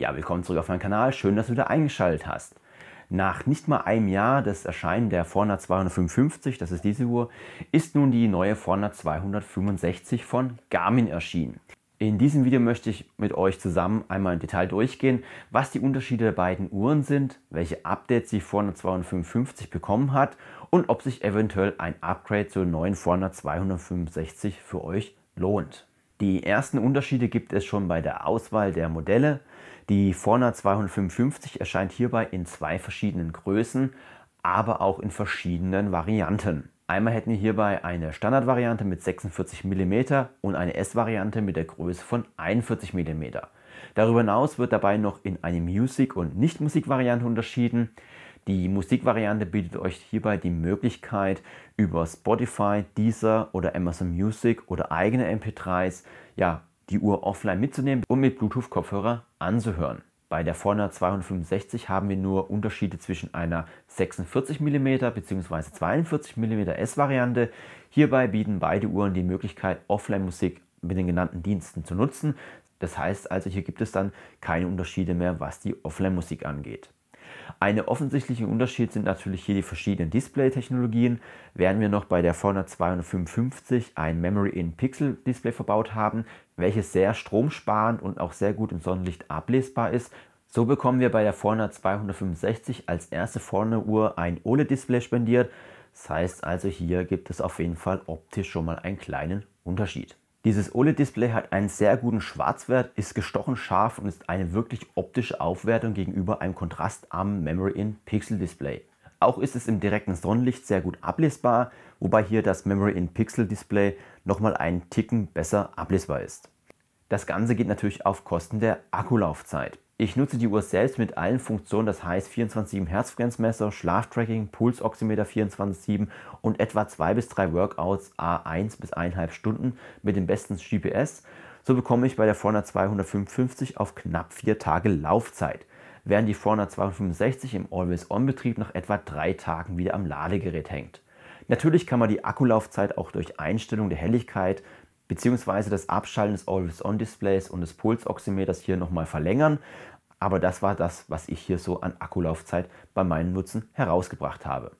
Ja, willkommen zurück auf meinen Kanal. Schön, dass du wieder eingeschaltet hast. Nach nicht mal einem Jahr des Erscheinen der Forna 255, das ist diese Uhr, ist nun die neue Forna 265 von Garmin erschienen. In diesem Video möchte ich mit euch zusammen einmal im Detail durchgehen, was die Unterschiede der beiden Uhren sind, welche Updates die Forna 255 bekommen hat und ob sich eventuell ein Upgrade zur neuen Forna 265 für euch lohnt. Die ersten Unterschiede gibt es schon bei der Auswahl der Modelle. Die Forna 255 erscheint hierbei in zwei verschiedenen Größen, aber auch in verschiedenen Varianten. Einmal hätten wir hierbei eine Standardvariante mit 46 mm und eine S-Variante mit der Größe von 41 mm. Darüber hinaus wird dabei noch in eine Music- und Nicht-Musik-Variante unterschieden. Die Musikvariante bietet euch hierbei die Möglichkeit, über Spotify, Deezer oder Amazon Music oder eigene MP3s ja, die Uhr offline mitzunehmen und mit Bluetooth-Kopfhörer anzuhören. Bei der Forna 265 haben wir nur Unterschiede zwischen einer 46 mm bzw. 42 mm S-Variante. Hierbei bieten beide Uhren die Möglichkeit, Offline-Musik mit den genannten Diensten zu nutzen. Das heißt also, hier gibt es dann keine Unterschiede mehr, was die Offline-Musik angeht. Eine offensichtliche Unterschied sind natürlich hier die verschiedenen Display-Technologien. Während wir noch bei der Forna 255 ein Memory-in-Pixel-Display verbaut haben, welches sehr stromsparend und auch sehr gut im Sonnenlicht ablesbar ist, so bekommen wir bei der Forna 265 als erste Forna-Uhr ein OLED-Display spendiert. Das heißt also, hier gibt es auf jeden Fall optisch schon mal einen kleinen Unterschied. Dieses OLED-Display hat einen sehr guten Schwarzwert, ist gestochen scharf und ist eine wirklich optische Aufwertung gegenüber einem kontrastarmen Memory-in-Pixel-Display. Auch ist es im direkten Sonnenlicht sehr gut ablesbar, wobei hier das Memory-in-Pixel-Display nochmal einen Ticken besser ablesbar ist. Das Ganze geht natürlich auf Kosten der Akkulaufzeit. Ich nutze die Uhr selbst mit allen Funktionen, das heißt 24-7 Herzfrequenzmesser, Schlaftracking, Pulsoximeter 24-7 und etwa 2 bis 3 Workouts A1 bis 1,5 Stunden mit dem besten GPS. So bekomme ich bei der Forna 255 auf knapp 4 Tage Laufzeit, während die Forna 265 im Always-On-Betrieb nach etwa 3 Tagen wieder am Ladegerät hängt. Natürlich kann man die Akkulaufzeit auch durch Einstellung der Helligkeit bzw. das Abschalten des Always-On-Displays und des Pulsoximeters hier nochmal verlängern. Aber das war das, was ich hier so an Akkulaufzeit bei meinem Nutzen herausgebracht habe.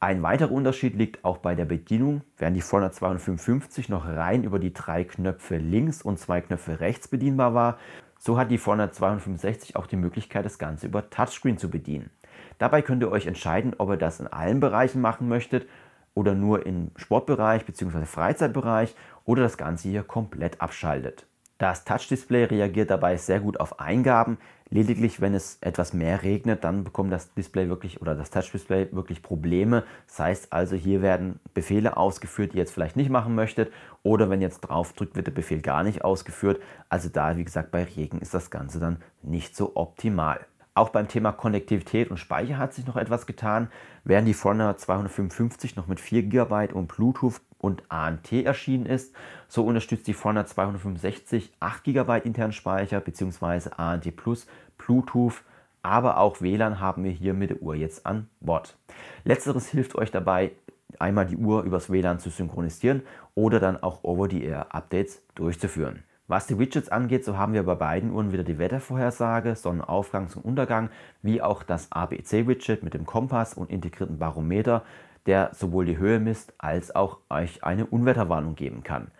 Ein weiterer Unterschied liegt auch bei der Bedienung. Während die Forna 255 noch rein über die drei Knöpfe links und zwei Knöpfe rechts bedienbar war, so hat die Forna 265 auch die Möglichkeit, das Ganze über Touchscreen zu bedienen. Dabei könnt ihr euch entscheiden, ob ihr das in allen Bereichen machen möchtet oder nur im Sportbereich bzw. Freizeitbereich oder das Ganze hier komplett abschaltet. Das Touch-Display reagiert dabei sehr gut auf Eingaben. Lediglich, wenn es etwas mehr regnet, dann bekommt das Display wirklich oder das Touch-Display wirklich Probleme. Das heißt also, hier werden Befehle ausgeführt, die ihr jetzt vielleicht nicht machen möchtet. Oder wenn ihr jetzt drauf drückt, wird der Befehl gar nicht ausgeführt. Also da, wie gesagt, bei Regen ist das Ganze dann nicht so optimal. Auch beim Thema Konnektivität und Speicher hat sich noch etwas getan. Während die Forerunner 255 noch mit 4 GB und Bluetooth und ANT erschienen ist, so unterstützt die Forerunner 265 8 GB internen Speicher bzw. ANT Plus, Bluetooth, aber auch WLAN haben wir hier mit der Uhr jetzt an Bord. Letzteres hilft euch dabei, einmal die Uhr übers WLAN zu synchronisieren oder dann auch Over-the-Air-Updates durchzuführen. Was die Widgets angeht, so haben wir bei beiden Uhren wieder die Wettervorhersage, Sonnenaufgangs- und Untergang, wie auch das ABC-Widget mit dem Kompass und integrierten Barometer, der sowohl die Höhe misst als auch euch eine Unwetterwarnung geben kann.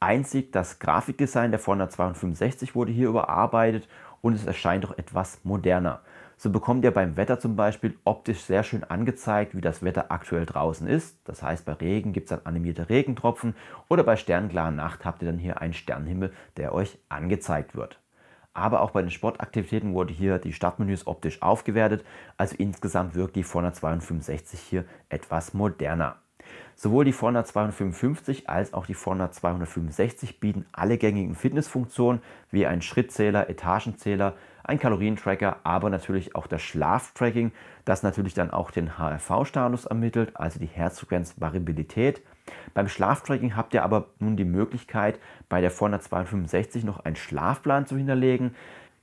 Einzig das Grafikdesign der Forna 265 wurde hier überarbeitet und es erscheint doch etwas moderner. So bekommt ihr beim Wetter zum Beispiel optisch sehr schön angezeigt, wie das Wetter aktuell draußen ist. Das heißt, bei Regen gibt es dann animierte Regentropfen oder bei sternklarer Nacht habt ihr dann hier einen Sternenhimmel, der euch angezeigt wird. Aber auch bei den Sportaktivitäten wurde hier die Startmenüs optisch aufgewertet. Also insgesamt wirkt die Forna 265 hier etwas moderner. Sowohl die Forna 255 als auch die Forna 265 bieten alle gängigen Fitnessfunktionen wie einen Schrittzähler, Etagenzähler, ein Kalorientracker, aber natürlich auch das Schlaftracking, das natürlich dann auch den HRV-Status ermittelt, also die Herzfrequenzvariabilität. Beim Schlaftracking habt ihr aber nun die Möglichkeit, bei der Forna 265 noch einen Schlafplan zu hinterlegen.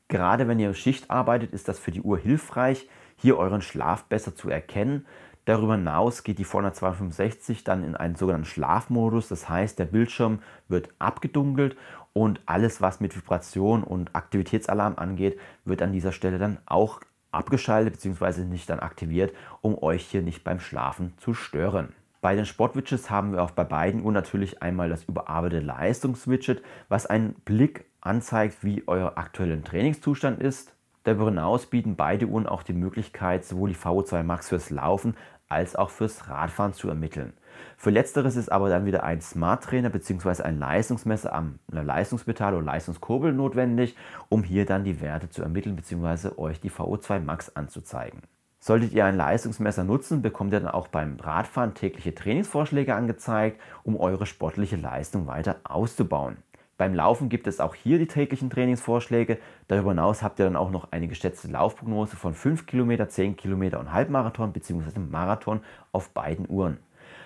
Gerade wenn ihr Schicht arbeitet, ist das für die Uhr hilfreich, hier euren Schlaf besser zu erkennen. Darüber hinaus geht die Forna 265 dann in einen sogenannten Schlafmodus. Das heißt, der Bildschirm wird abgedunkelt Und alles, was mit Vibration und Aktivitätsalarm angeht, wird an dieser Stelle dann auch abgeschaltet bzw. nicht dann aktiviert, um euch hier nicht beim Schlafen zu stören. Bei den Sportwidgets haben wir auch bei beiden Uhren natürlich einmal das überarbeitete Leistungswidget, was einen Blick anzeigt, wie euer aktueller Trainingszustand ist. Darüber hinaus bieten beide Uhren auch die Möglichkeit, sowohl die VO2 Max fürs Laufen als auch fürs Radfahren zu ermitteln. Für letzteres ist aber dann wieder ein Smart Trainer bzw. ein Leistungsmesser am Leistungspedal oder Leistungskurbel notwendig, um hier dann die Werte zu ermitteln bzw. euch die VO2 Max anzuzeigen. Solltet ihr ein Leistungsmesser nutzen, bekommt ihr dann auch beim Radfahren tägliche Trainingsvorschläge angezeigt, um eure sportliche Leistung weiter auszubauen. Beim Laufen gibt es auch hier die täglichen Trainingsvorschläge. Darüber hinaus habt ihr dann auch noch eine geschätzte Laufprognose von 5 Kilometer, 10 Kilometer und Halbmarathon bzw. Marathon auf beiden Uhren.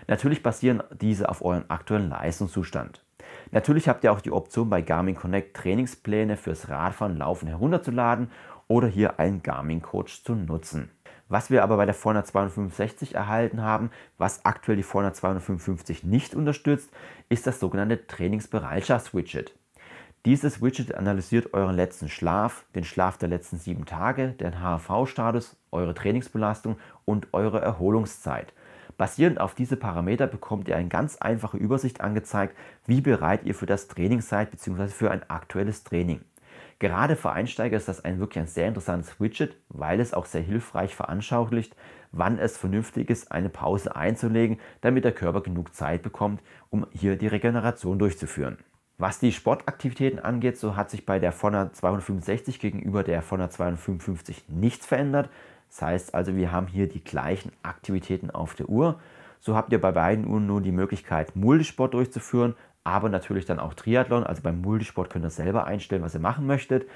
Natürlich basieren diese auf euren aktuellen Leistungszustand. Natürlich habt ihr auch die Option bei Garmin Connect Trainingspläne fürs Radfahren, Laufen herunterzuladen oder hier einen Garmin Coach zu nutzen. Was wir aber bei der 400 erhalten haben, was aktuell die 400 nicht unterstützt, ist das sogenannte Trainingsbereitschafts-Widget. Dieses Widget analysiert euren letzten Schlaf, den Schlaf der letzten sieben Tage, den HRV-Status, eure Trainingsbelastung und eure Erholungszeit. Basierend auf diese Parameter bekommt ihr eine ganz einfache Übersicht angezeigt, wie bereit ihr für das Training seid bzw. für ein aktuelles Training. Gerade für Einsteiger ist das ein wirklich ein sehr interessantes Widget, weil es auch sehr hilfreich veranschaulicht, wann es vernünftig ist, eine Pause einzulegen, damit der Körper genug Zeit bekommt, um hier die Regeneration durchzuführen. Was die Sportaktivitäten angeht, so hat sich bei der Fauna 265 gegenüber der Fauna 255 nichts verändert. Das heißt also, wir haben hier die gleichen Aktivitäten auf der Uhr. So habt ihr bei beiden Uhren nur die Möglichkeit, Multisport durchzuführen, aber natürlich dann auch Triathlon. Also beim Multisport könnt ihr selber einstellen, was ihr machen möchtet.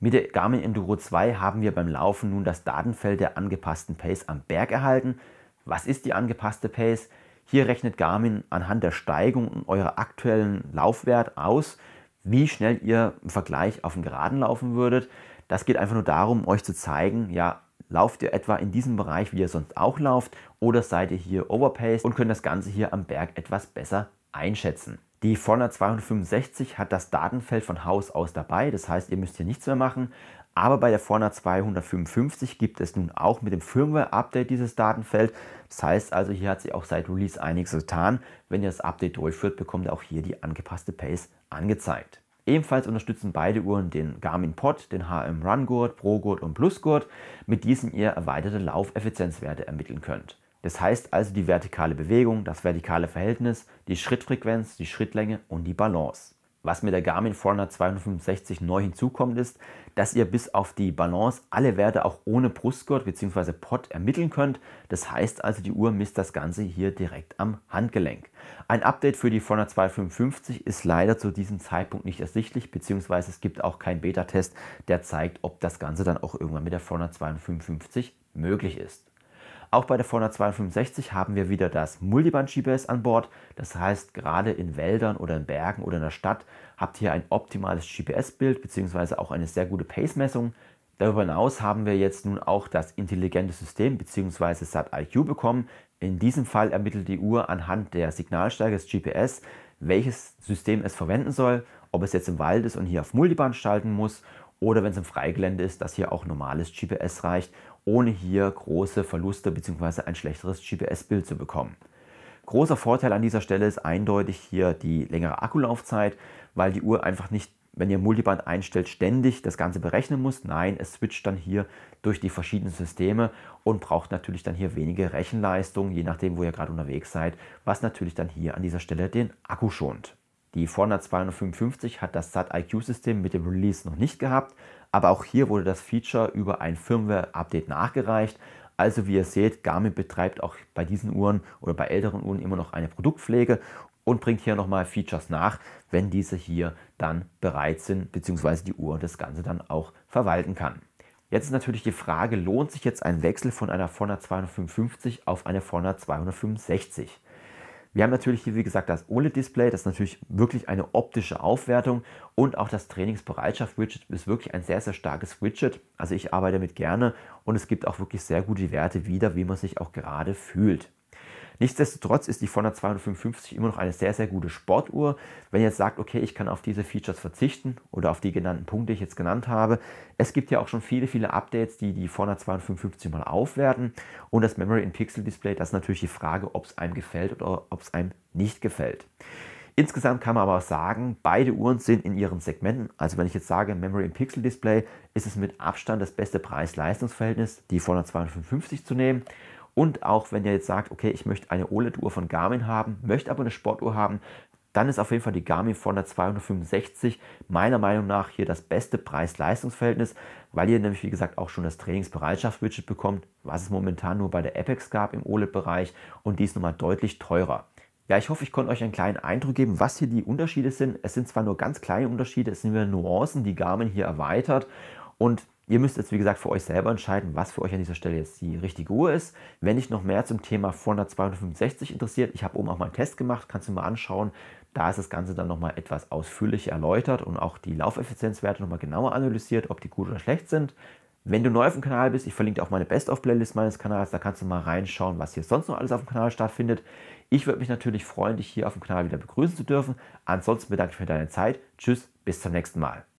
Mit der Garmin Enduro 2 haben wir beim Laufen nun das Datenfeld der angepassten Pace am Berg erhalten. Was ist die angepasste Pace? Hier rechnet Garmin anhand der Steigung eurer aktuellen Laufwert aus, wie schnell ihr im Vergleich auf dem Geraden laufen würdet. Das geht einfach nur darum, euch zu zeigen, ja, lauft ihr etwa in diesem Bereich, wie ihr sonst auch lauft, oder seid ihr hier overpaced und könnt das Ganze hier am Berg etwas besser einschätzen. Die Fauna 265 hat das Datenfeld von Haus aus dabei, das heißt, ihr müsst hier nichts mehr machen. Aber bei der Fauna 255 gibt es nun auch mit dem Firmware-Update dieses Datenfeld. Das heißt also, hier hat sich auch seit Release einiges getan. Wenn ihr das Update durchführt, bekommt ihr auch hier die angepasste Pace angezeigt. Ebenfalls unterstützen beide Uhren den Garmin Pod, den HM Run Gurt, Pro Gurt und Plus Gurt, mit diesen ihr erweiterte Laufeffizienzwerte ermitteln könnt. Das heißt also die vertikale Bewegung, das vertikale Verhältnis, die Schrittfrequenz, die Schrittlänge und die Balance. Was mit der Garmin Forerunner 265 neu hinzukommt ist, dass ihr bis auf die Balance alle Werte auch ohne Brustgurt bzw. Pod ermitteln könnt. Das heißt also, die Uhr misst das Ganze hier direkt am Handgelenk. Ein Update für die Forerunner 255 ist leider zu diesem Zeitpunkt nicht ersichtlich, bzw. es gibt auch keinen Beta-Test, der zeigt, ob das Ganze dann auch irgendwann mit der Forerunner 255 möglich ist. Auch bei der 462 haben wir wieder das Multiband-GPS an Bord. Das heißt, gerade in Wäldern oder in Bergen oder in der Stadt habt ihr ein optimales GPS-Bild bzw. auch eine sehr gute Pace-Messung. Darüber hinaus haben wir jetzt nun auch das intelligente System bzw. SAT-IQ bekommen. In diesem Fall ermittelt die Uhr anhand der Signalstärke des GPS, welches System es verwenden soll, ob es jetzt im Wald ist und hier auf Multiband schalten muss oder wenn es im Freigelände ist, dass hier auch normales GPS reicht ohne hier große Verluste bzw. ein schlechteres GPS-Bild zu bekommen. Großer Vorteil an dieser Stelle ist eindeutig hier die längere Akkulaufzeit, weil die Uhr einfach nicht, wenn ihr Multiband einstellt, ständig das Ganze berechnen muss. Nein, es switcht dann hier durch die verschiedenen Systeme und braucht natürlich dann hier wenige Rechenleistung, je nachdem, wo ihr gerade unterwegs seid, was natürlich dann hier an dieser Stelle den Akku schont. Die 400 255 hat das SAT-IQ-System mit dem Release noch nicht gehabt, aber auch hier wurde das Feature über ein Firmware-Update nachgereicht. Also wie ihr seht, Garmin betreibt auch bei diesen Uhren oder bei älteren Uhren immer noch eine Produktpflege und bringt hier nochmal Features nach, wenn diese hier dann bereit sind, beziehungsweise die Uhr das Ganze dann auch verwalten kann. Jetzt ist natürlich die Frage, lohnt sich jetzt ein Wechsel von einer 400 255 auf eine 400 265? Wir haben natürlich hier, wie gesagt, das OLED-Display, das ist natürlich wirklich eine optische Aufwertung und auch das Trainingsbereitschaft-Widget ist wirklich ein sehr, sehr starkes Widget. Also ich arbeite damit gerne und es gibt auch wirklich sehr gute Werte wieder, wie man sich auch gerade fühlt. Nichtsdestotrotz ist die Forna 255 immer noch eine sehr, sehr gute Sportuhr. Wenn ihr jetzt sagt, okay, ich kann auf diese Features verzichten oder auf die genannten Punkte, die ich jetzt genannt habe, es gibt ja auch schon viele, viele Updates, die die Forna 255 mal aufwerten. Und das Memory in Pixel Display, das ist natürlich die Frage, ob es einem gefällt oder ob es einem nicht gefällt. Insgesamt kann man aber auch sagen, beide Uhren sind in ihren Segmenten. Also wenn ich jetzt sage Memory in Pixel Display, ist es mit Abstand das beste Preis-Leistungs-Verhältnis, die Forna 255 zu nehmen. Und auch wenn ihr jetzt sagt, okay, ich möchte eine OLED-Uhr von Garmin haben, möchte aber eine Sportuhr haben, dann ist auf jeden Fall die Garmin Forna 265 meiner Meinung nach hier das beste Preis-Leistungs-Verhältnis, weil ihr nämlich wie gesagt auch schon das Trainingsbereitschaftsbudget bekommt, was es momentan nur bei der Apex gab im OLED-Bereich und die ist nochmal deutlich teurer. Ja, ich hoffe, ich konnte euch einen kleinen Eindruck geben, was hier die Unterschiede sind. Es sind zwar nur ganz kleine Unterschiede, es sind wieder Nuancen, die Garmin hier erweitert und Ihr müsst jetzt, wie gesagt, für euch selber entscheiden, was für euch an dieser Stelle jetzt die richtige Uhr ist. Wenn dich noch mehr zum Thema 400 265 interessiert, ich habe oben auch mal einen Test gemacht, kannst du mal anschauen. Da ist das Ganze dann nochmal etwas ausführlicher erläutert und auch die Laufeffizienzwerte nochmal genauer analysiert, ob die gut oder schlecht sind. Wenn du neu auf dem Kanal bist, ich verlinke auch meine Best-of-Playlist meines Kanals, da kannst du mal reinschauen, was hier sonst noch alles auf dem Kanal stattfindet. Ich würde mich natürlich freuen, dich hier auf dem Kanal wieder begrüßen zu dürfen. Ansonsten bedanke ich mich für deine Zeit. Tschüss, bis zum nächsten Mal.